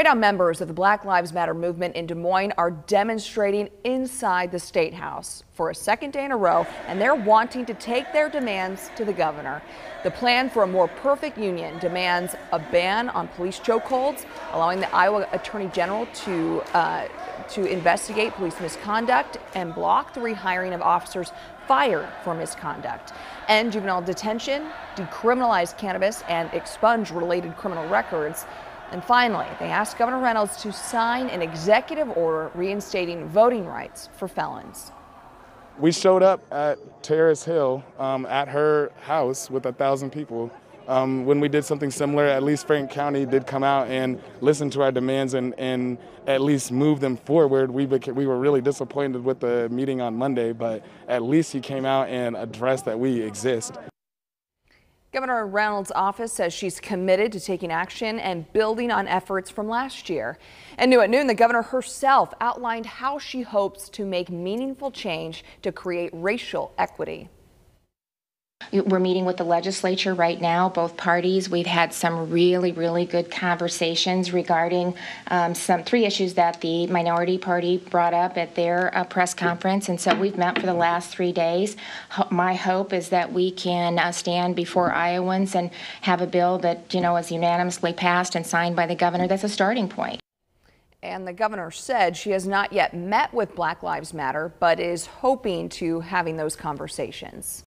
Right now, members of the Black Lives Matter movement in Des Moines are demonstrating inside the State House for a second day in a row, and they're wanting to take their demands to the governor. The plan for a more perfect union demands a ban on police chokeholds, allowing the Iowa Attorney General to uh, to investigate police misconduct and block the rehiring of officers fired for misconduct, end juvenile detention, decriminalize cannabis, and expunge related criminal records. And finally, they asked Governor Reynolds to sign an executive order reinstating voting rights for felons. We showed up at Terrace Hill um, at her house with a thousand people. Um, when we did something similar, at least Frank Cownie did come out and listen to our demands and, and at least move them forward. We, became, we were really disappointed with the meeting on Monday, but at least he came out and addressed that we exist. Governor Reynolds' office says she's committed to taking action and building on efforts from last year. And new at noon, the governor herself outlined how she hopes to make meaningful change to create racial equity. We're meeting with the legislature right now, both parties. We've had some really, really good conversations regarding um, some three issues that the minority party brought up at their uh, press conference. And so we've met for the last three days. Ho my hope is that we can uh, stand before Iowans and have a bill that, you know, is unanimously passed and signed by the governor. That's a starting point. And the governor said she has not yet met with Black Lives Matter, but is hoping to having those conversations.